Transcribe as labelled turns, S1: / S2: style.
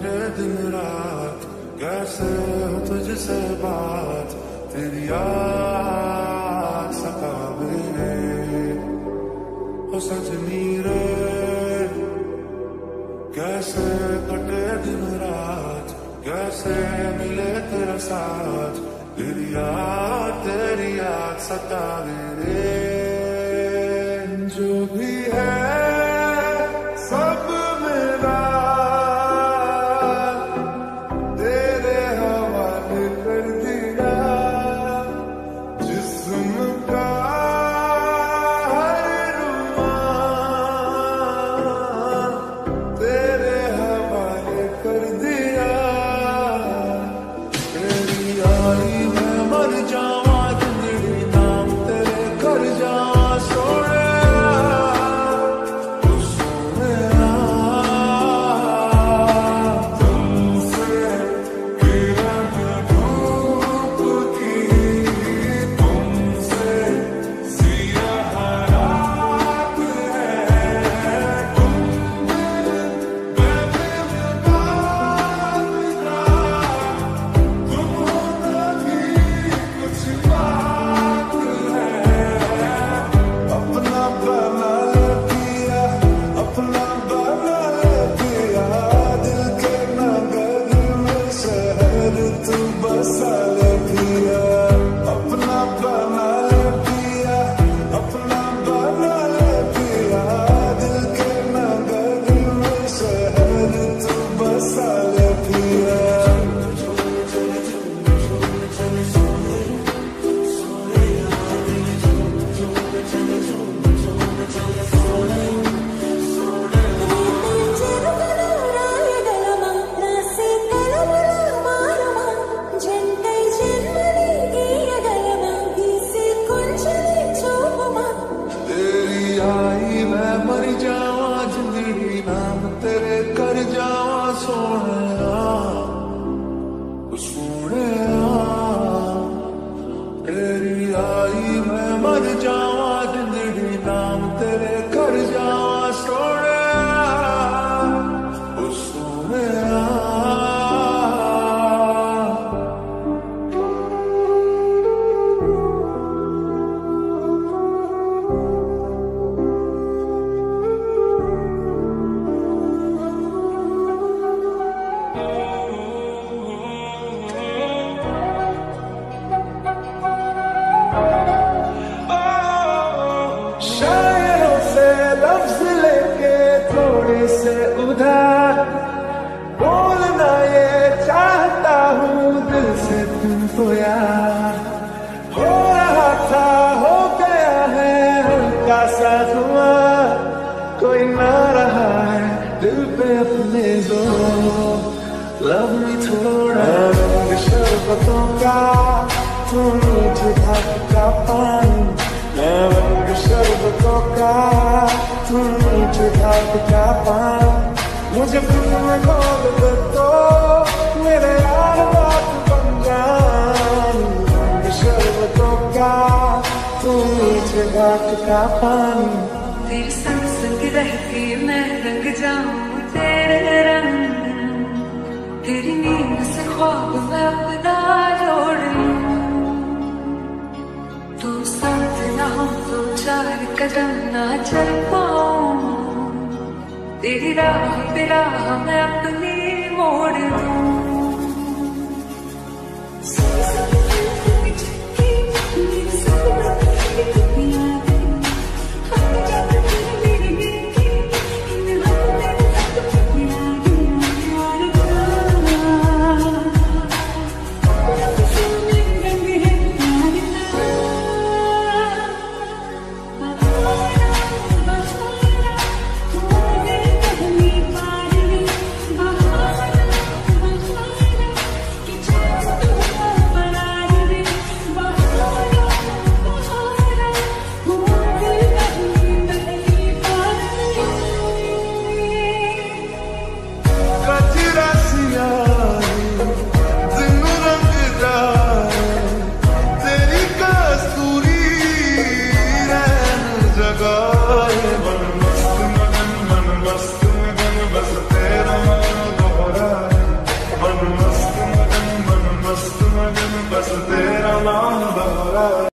S1: ढूंढे दिन रात कैसे हो तुझसे बात? तेरी याद सका मेरे हो सजनी रे कैसे कटे दिन रात? कैसे मिले तेरा साथ? तेरी याद तेरी याद सता मेरे যাওয়া সোনা खोया। हो रहा था हो गया है, हल्का सा हुआ कोई ना रहा है दिल पे अपने दो लव थोड़ा। शरबतों का तू मुझे का पानी। मैं रंग शरबतों का तू मुझे का पानी। मुझे तुम खोल दो मुझे घाट पानी।
S2: तेरी संग संग रह मैं रंग जाऊँ तेरे रंग। तेरी नींद से ख्वाब मैं जोड़ तू साथ ना हो तो चार कदम ना चल पाऊँ। तेरी राह पे राह मैं अपनी मोड़ दूँ